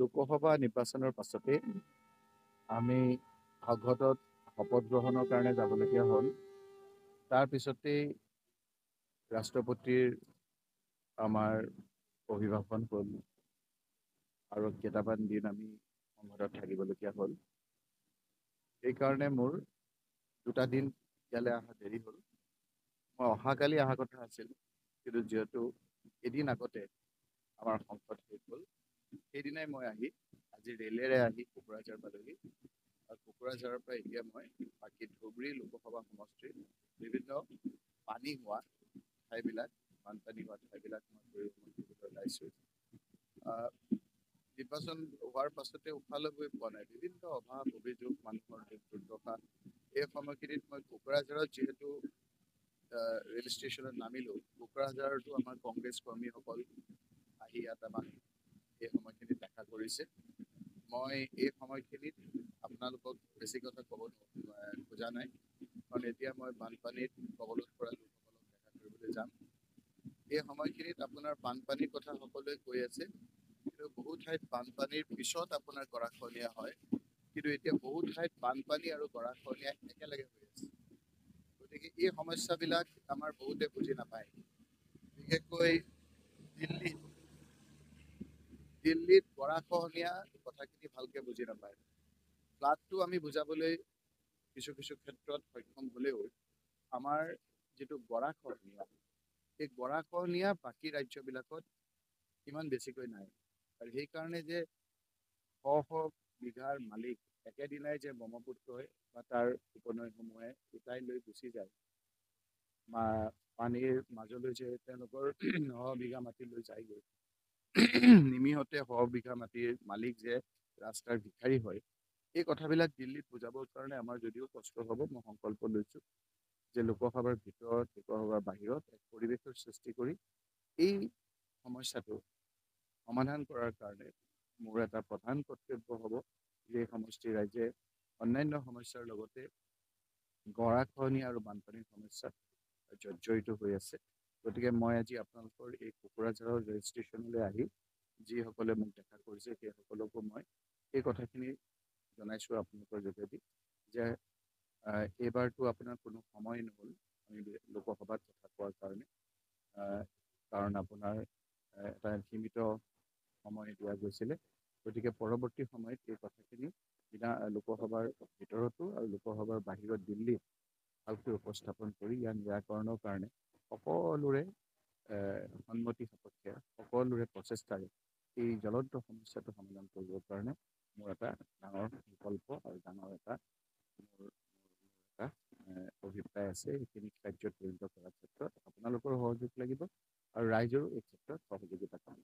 লোকসভা নিৰ্বাচনৰ পাছতে আমি সংসদত শপত গ্ৰহণৰ কাৰণে যাবলগীয়া হ'ল। তাৰপিছতেই ৰাষ্ট্ৰপতিৰ আমাৰ অভিভাষণ হ'ল আৰু কেইটামান দিন আমি সংসদত থাকিবলগীয়া হ'ল। সেইকাৰণে মোৰ দুটা দিন ইয়ালৈ অহা দেৰি হ'ল। মই অহাকালি অহা কথা আছিল কিন্তু যিহেতু এদিন আগতে আমাৰ সংসদ শেষ হ'ল সেইদিনাই মই আহি আজি ৰেলেৰে আহি কোকৰাঝাৰ পালোহি। আৰু কোকৰাঝাৰৰ পৰা এতিয়া মই বাকী ধুবুৰী লোকসভা সমষ্টিৰ বিভিন্ন পানী হোৱা ঠাইবিলাক বানপানী হোৱা ঠাইবিলাক মই পৰিভ্ৰমণ কৰিবলৈ ওলাইছোঁ। নিৰ্বাচন হোৱাৰ পাছতে উশাহ ল'বই পোৱা নাই। বিভিন্ন অভাৱ অভিযোগ মানুহৰ দুৰ্দশা এই সময়খিনিত মই কোকৰাঝাৰত যিহেতু ৰেল ষ্টেচনত নামিলোঁ কোকৰাঝাৰতো আমাৰ কংগ্ৰেছ কৰ্মীসকল আহি ইয়াত আমাক এই সময়খিনিত দেখা কৰিছে। মই এই সময়খিনিত আপোনালোকক বেছি কথা ক'ব খোজা নাই। কাৰণ এতিয়া মই বানপানীত কবলত পৰা লোকসকলক দেখা কৰিবলৈ যাম। এই সময়খিনিত আপোনাৰ বানপানীৰ কথা সকলোৱে কৈ আছে। কিন্তু বহু ঠাইত বানপানীৰ পিছত আপোনাৰ গৰাখহনীয়া হয়। কিন্তু এতিয়া বহু ঠাইত বানপানী আৰু গৰাখহনীয়া একেলগে হৈ আছে। গতিকে এই সমস্যাবিলাক আমাৰ বহুতে বুজি নাপায়। বিশেষকৈ দিল্লীত। দিল্লীত গৰাখহনীয়া কথাখিনি ভালকে বুজি নাপায়। ফ্লাডটো আমি বুজাবলৈ কিছু কিছু ক্ষেত্ৰত সক্ষম হ'লেও আমাৰ যিটো গৰাখহনীয়া সেই গৰাখহনীয়া বাকী ৰাজ্যবিলাকত ইমান বেছিকৈ নাই। আৰু সেইকাৰণে যে শ শ বিঘাৰ মালিক একেদিনাই যে ব্ৰহ্মপুত্ৰই বা তাৰ উপনৈসমূহে উটাই লৈ গুচি যায় বা পানীৰ মাজলৈ যে তেওঁলোকৰ শ বিঘা মাটি লৈ যায়গৈ নিমিষতে শ বিঘা মাটিৰ মালিক যে ৰাস্তাৰ ভিখাৰী হয় এই কথাবিলাক দিল্লীত বুজাবৰ কাৰণে আমাৰ যদিও কষ্ট হ'ব মই সংকল্প লৈছোঁ যে লোকসভাৰ ভিতৰত লোকসভাৰ বাহিৰত এক পৰিৱেশৰ সৃষ্টি কৰি এই সমস্যাটো সমাধান কৰাৰ কাৰণে মোৰ এটা প্ৰধান কৰ্তব্য হ'ব যে এই সমষ্টিৰ ৰাইজে অন্যান্য সমস্যাৰ লগতে গৰাখহনীয়া আৰু বানপানীৰ সমস্যাত জৰ্জৰিত হৈ আছে। গতিকে মই আজি আপোনালোকৰ এই কোকৰাঝাৰৰ ৰেল ষ্টেচনলৈ আহি যিসকলে মোক দেখা কৰিছে সেই সকলকো মই এই কথাখিনি জনাইছোঁ আপোনালোকৰ যোগেদি যে এইবাৰতো আপোনাৰ কোনো সময় নহ'ল আমি লোকসভাত কথা কোৱাৰ কাৰণে। কাৰণ আপোনাৰ এটা সীমিত সময় দিয়া গৈছিলে। গতিকে পৰৱৰ্তী সময়ত এই কথাখিনি বিনা লোকসভাৰ ভিতৰতো আৰু লোকসভাৰ বাহিৰত দিল্লীত ভালকৈ উপস্থাপন কৰি ইয়াৰ নিৰাকৰণৰ কাৰণে সকলোৰে সন্মতি সাপেক্ষে সকলোৰে প্ৰচেষ্টাৰে এই জ্বলন্ত সমস্যাটো সমাধান কৰিবৰ কাৰণে মোৰ এটা ডাঙৰ সংকল্প আৰু ডাঙৰ এটা মোৰ এটা অভিপ্ৰায় আছে। সেইখিনি কাৰ্যত পৰিণত কৰাৰ ক্ষেত্ৰত আপোনালোকৰ সহযোগ লাগিব আৰু ৰাইজৰো এই ক্ষেত্ৰত সহযোগিতা কাম